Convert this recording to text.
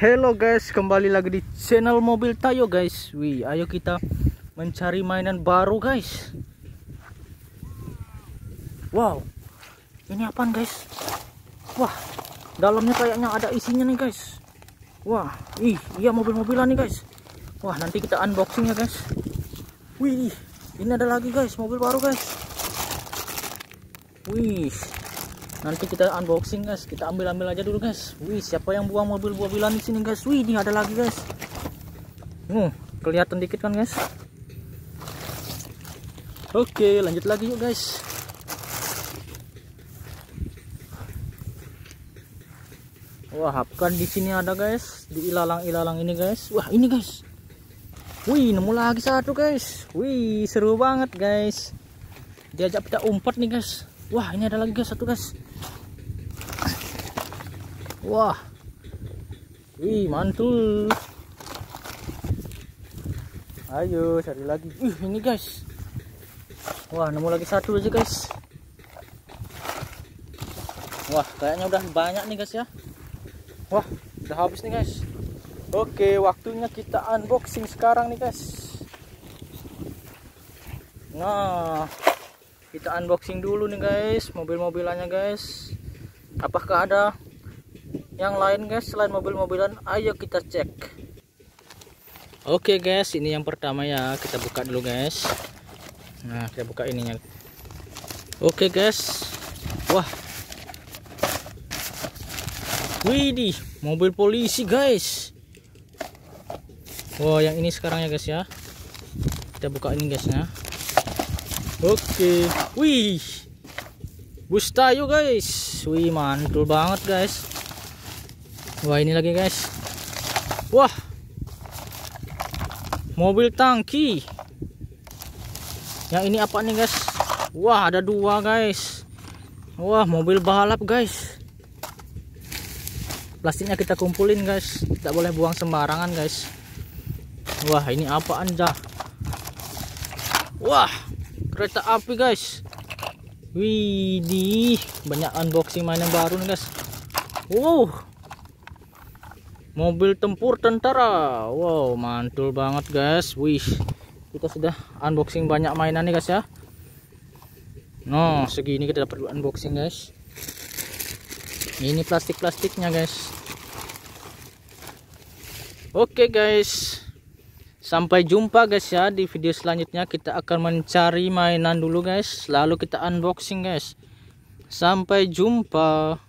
Hello guys, kembali lagi di channel Mobil Tayo guys. Wih, ayo kita mencari mainan baru guys. Wow, ini apaan guys? Wah, dalamnya kayaknya ada isinya nih guys. Wah, ih, iya mobil-mobilan nih guys. Wah, nanti kita unboxing ya guys. Wih, ini ada lagi guys, mobil baru guys. Wih, nanti kita unboxing guys. Kita ambil ambil aja dulu guys. Wih siapa yang buang mobil mobilan di sini guys? Wih ini ada lagi guys. Uh kelihatan dikit kan guys? Oke lanjut lagi yuk guys. Wah kan di sini ada guys. Di ilalang ilalang ini guys. Wah ini guys. Wih nemu lagi satu guys. Wih seru banget guys. Diajak kita umpat nih guys Wah, ini ada lagi guys, satu guys. Wah. Wih, mantul. Ayo, cari lagi. Ih, ini guys. Wah, nemu lagi satu aja guys. Wah, kayaknya udah banyak nih guys ya. Wah, udah habis nih guys. Oke, waktunya kita unboxing sekarang nih guys. Nah, kita unboxing dulu nih guys. Mobil-mobilannya guys. Apakah ada yang lain guys selain mobil-mobilan? Ayo kita cek. Oke guys. Ini yang pertama ya. Kita buka dulu guys. Nah kita buka ininya. Oke guys. Wah. Widih mobil polisi guys. Wah yang ini sekarang ya guys ya. Kita buka ini guys ya Oke. Wih. Bus tayo guys. Wih, mantul banget guys. Wah, ini lagi guys. Wah. Mobil tangki. Yang ini apa nih guys? Wah, ada dua guys. Wah, mobil balap guys. Plastiknya kita kumpulin guys. Tidak boleh buang sembarangan guys. Wah, ini apa anda? Wah, kereta api guys. Widih banyak unboxing mainan baru nih guys. Wow. Mobil tempur tentara. Wow mantul banget guys. Wih kita sudah unboxing banyak mainan nih guys ya. No segini kita dapat unboxing guys. Ini plastik-plastiknya guys. Oke okay, guys Sampai jumpa guys ya di video selanjutnya kita akan mencari mainan dulu guys lalu kita unboxing guys. Sampai jumpa.